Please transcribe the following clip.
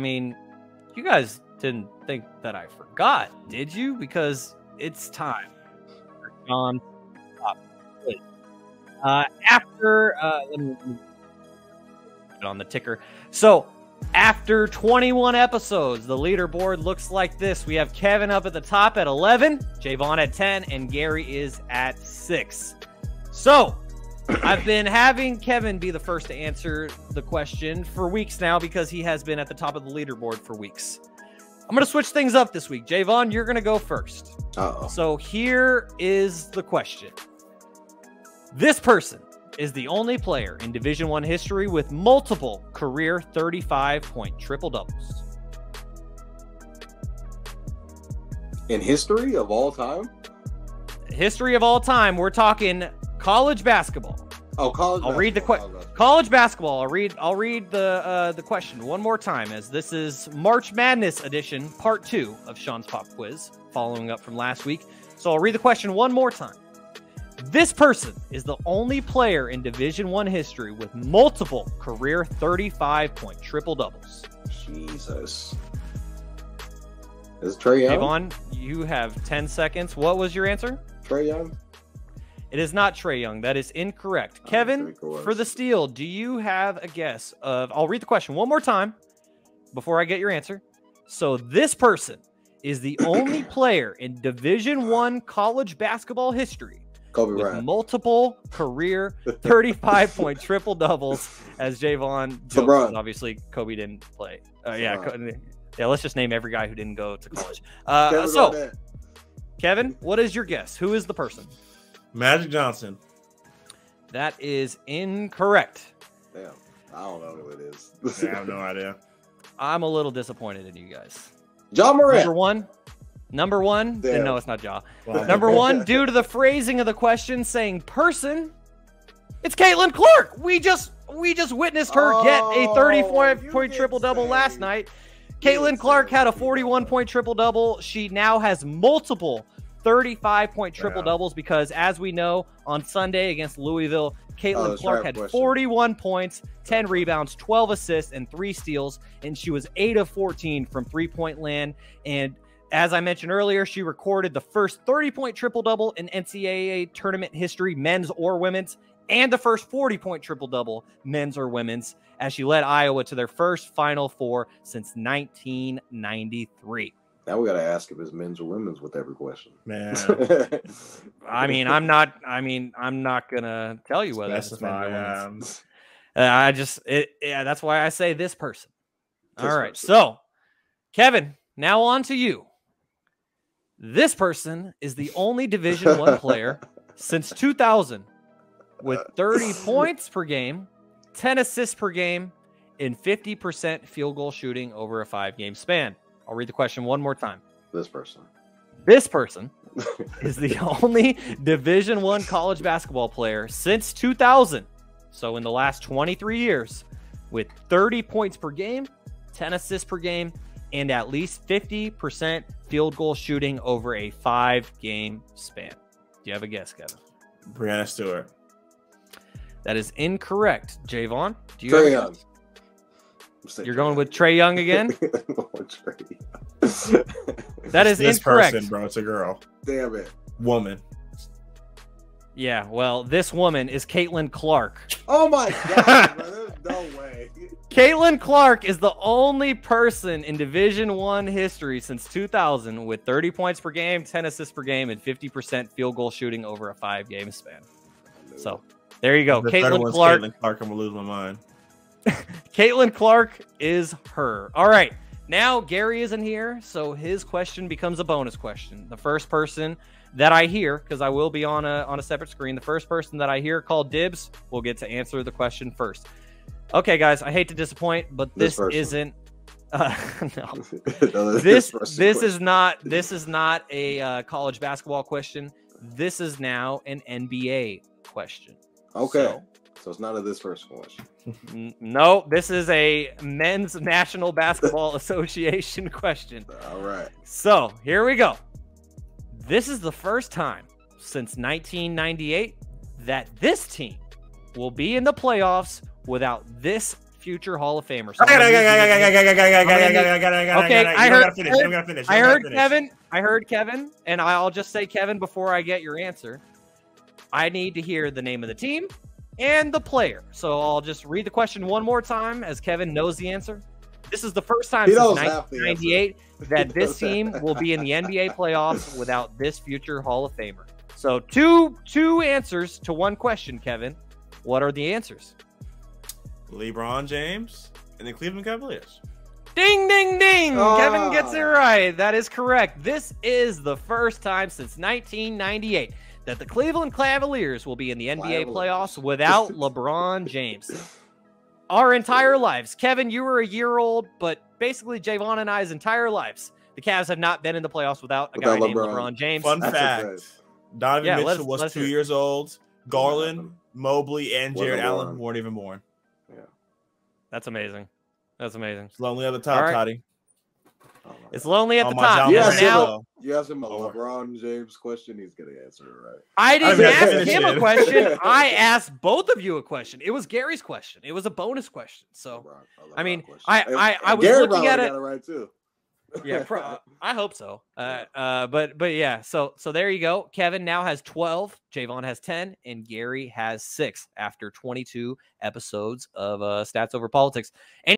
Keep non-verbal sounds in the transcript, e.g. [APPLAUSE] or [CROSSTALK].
I mean, you guys didn't think that I forgot, did you? Because it's time for Shaun's. Uh, after, uh, let me put it on the ticker. So, after 21 episodes, the leaderboard looks like this. We have Kevin up at the top at 11, Jaevon at 10, and Garry is at 6. So, I've been having Kevin be the first to answer the question for weeks now because he has been at the top of the leaderboard for weeks. I'm going to switch things up this week. Jaevon, you're going to go first. Uh-oh. So here is the question. This person is the only player in Division 1 history with multiple career 35-point triple doubles. In history of all time? History of all time, we're talking college basketball. Oh, college. I'll read the basketball, que- college college basketball. I'll read. I'll read the uh, the question one more time, as this is March Madness edition, part two of Shaun's pop quiz, following up from last week. So I'll read the question one more time. This person is the only player in Division One history with multiple career 35 point triple doubles. Jesus. Is Trae Young? Avon, you have 10 seconds. What was your answer? Trae Young? It is not Trae Young. That is incorrect. I Kevin, think it was. for the steal, do you have a guess of? I'll read the question one more time before I get your answer. So this person is the [COUGHS] only player in Division One college basketball history Kobe with Bryant. multiple career [LAUGHS] 35 point triple doubles. As Jaevon. 'cause obviously Kobe didn't play. Uh, yeah. Co- yeah. Let's just name every guy who didn't go to college. Uh, so, Kevin, what is your guess? Who is the person? Magic Johnson. That is incorrect. Damn. I don't know who it is. I have no idea. [LAUGHS] I'm a little disappointed in you guys. Ja Morant. Number one, number one. Damn. No, it's not Ja. Well, Number one, [LAUGHS] due to the phrasing of the question saying person, it's Caitlin Clark. We just we just witnessed her get a Oh, 34 you point did triple double say- last night. Caitlin Clark had a 41 point triple double. She now has multiple 35 point triple doubles because, as we know, on Sunday against Louisville, Caitlin Oh, Clark had question. 41 points, 10 rebounds, 12 assists, and three steals, and she was 8 of 14 from three point land. And as I mentioned earlier, she recorded the first 30 point triple double in NCAA tournament history, men's or women's, and the first 40 point triple double, men's or women's, as she led Iowa to their first Final Four since 1993. Now we gotta ask if it's men's or women's with every question. man, [LAUGHS] I mean, I'm not. I mean, I'm not gonna tell you whether it's men's or women's. Um, Uh, I just, it, yeah, that's why I say this person. This All right. person. So, Kevin, now on to you. This person is the only Division One [LAUGHS] player since 2000 with 30 points per game, 10 assists per game, and 50% field goal shooting over a five game span. I'll read the question one more time. this person. This person [LAUGHS] is the only Division One college basketball player since 2000. So in the last 23 years, with 30 points per game, 10 assists per game, and at least 50% field goal shooting over a five-game span. Do you have a guess, Kevin? Breanna Stewart. That is incorrect. Jaevon, do you Trae have a Young. guess? I'm saying You're going with Trae Young again? I'm going with Trae Young. [LAUGHS] That is this incorrect. person, bro. It's a girl, Damn it. woman. Yeah, well, this woman is Caitlin Clark. Oh my [LAUGHS] god, bro. There's no way. Caitlin Clark is the only person in Division One history since 2000 with 30 points per game, 10 assists per game, and 50% field goal shooting over a five-game span. So there you go, If the Caitlin Clark. Caitlin Clark. I'm gonna lose my mind. [LAUGHS] Caitlin Clark is her. All right, now Garry isn't here, so his question becomes a bonus question. The first person that I hear, because I will be on a on a separate screen, the first person that I hear called dibs will get to answer the question first. Okay, guys, I hate to disappoint, but This this, isn't. [LAUGHS] Uh, no, [LAUGHS] No, this person's this is not [LAUGHS] this is not a uh, college basketball question. This is now an NBA question. okay. So- So, it's not a this first question. No, this is a men's National Basketball Association question. All right. So here we go. This is the first time since 1998 that this team will be in the playoffs without this future Hall of Famer. So I got I'm it, gonna I need you to I got it, I got it, I got it, I got it, I got it, I got it, Okay, I. I heard- gotta finish, gotta finish. I heard. Kevin. I heard Kevin, and I'll just say Kevin before I get your answer. I need to hear the name of the team and the player. So I'll just read the question one more time as Kevin knows the answer. This is the first time He since knows half the 1998 [LAUGHS] that He this team that. will be in the NBA [LAUGHS] playoffs without this future Hall of Famer. So two two answers to one question, Kevin. What are the answers? LeBron James and the Cleveland Cavaliers. Ding, ding, ding! Ah. Kevin gets it right. That is correct. This is the first time since 1998 that the Cleveland Cavaliers will be in the NBA Cavaliers. playoffs without [LAUGHS] LeBron James. Our entire lives. Kevin, you were a year old, but basically Jaevon and I's entire lives, the Cavs have not been in the playoffs without a Without guy named LeBron. LeBron James. Fun That's fact: fact. Donovan Yeah, Mitchell let's- was let's two hear it. years old. Garland. Mobley, and Wasn't Jarrett Allen born. weren't even born. Yeah. That's amazing. That's amazing. It's lonely at the top, All right. Toddy. Oh It's lonely at On the my top. John Yeah, and so now You asked him a LeBron James question. He's gonna answer it right. I didn't mean, I ask finished him a question. [LAUGHS] I asked both of you a question. It was Garry's question. It was a bonus question. So LeBron- a I mean, LeBron question. I- I- I was Garry looking probably at got it- right too. [LAUGHS] yeah, pro- [LAUGHS] I hope so. Uh, uh, but but yeah, so so there you go. Kevin now has twelve. Jaevon has ten, and Gary has six after twenty two episodes of uh, Stats Over Politics. And